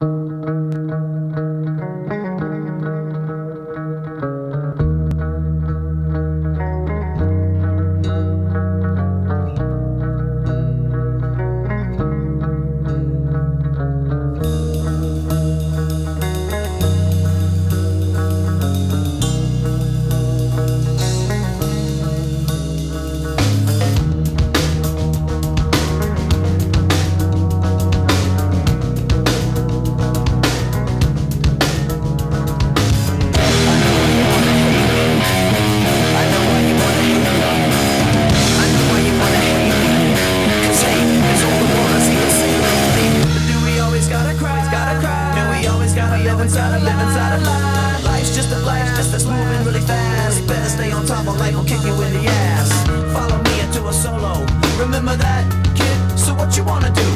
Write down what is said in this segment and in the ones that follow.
Do gotta live inside a live inside a lie? Life's just a life's just that's moving really fast. Better stay on top or life will kick you in the ass. Follow me into a solo. Remember that, kid? So what you wanna do?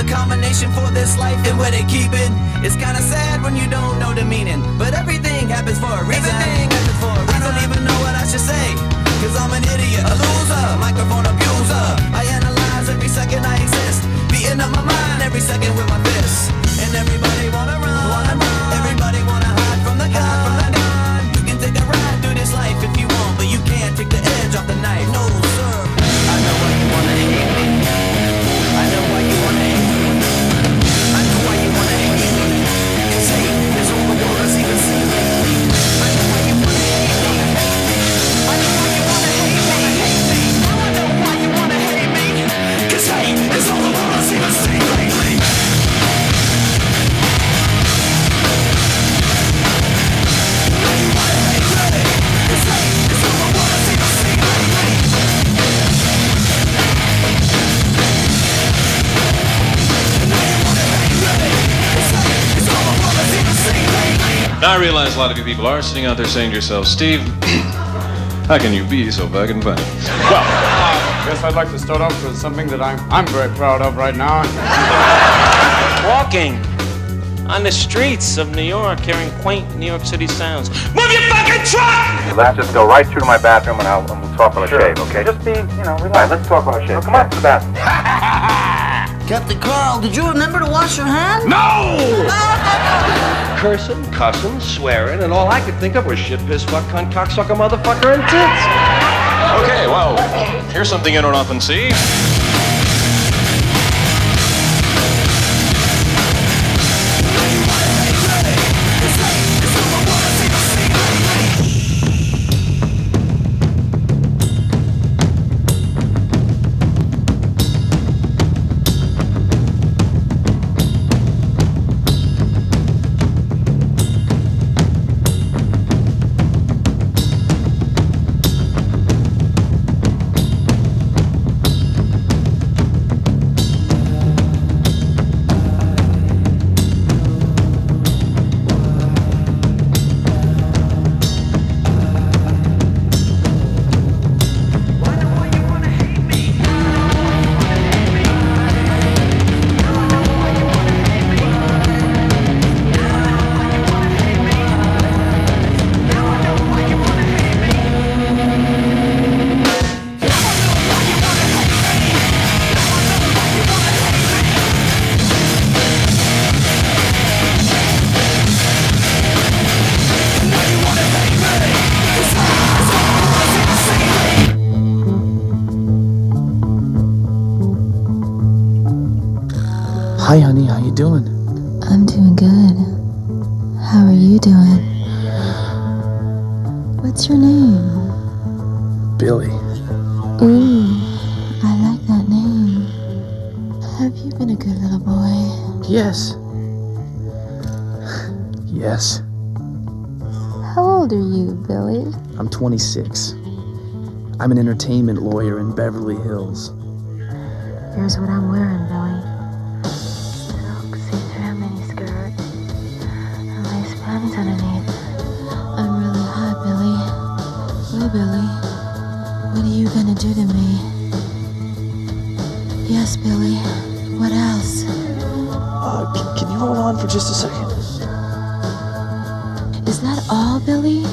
The combination for this life and where they keep it? It's kinda sad when you don't know the meaning. But everything happens for a reason. Everything happens for a reason. I don't even know what I should say. Now I realize a lot of you people are sitting out there saying to yourselves, Steve, how can you be so fucking funny? Well, I guess I'd like to start off with something that I'm I'm very proud of right now. Walking on the streets of New York, hearing quaint New York City sounds. Move your fucking truck! Let's just go right through to my bathroom and, I'll, and we'll talk about a shave, okay? Just be, you know, relax. let's talk about a shave. come on to the bathroom. Captain Carl, did you remember to wash your hands? Cursing, cussing, swearing, and all I could think of was shit, piss, fuck, cunt, cocksucker, motherfucker, and tits. Okay, well, here's something you don't often see. Hi, honey. How you doing? I'm doing good. How are you doing? What's your name? Billy. Ooh, I like that name. Have you been a good little boy? Yes. Yes, How old are you, Billy? I'm 26. I'm an entertainment lawyer in Beverly Hills. Here's what I'm wearing, Billy. Yes, Billy. What else? Uh, can, can you hold on for just a second? Is that all, Billy?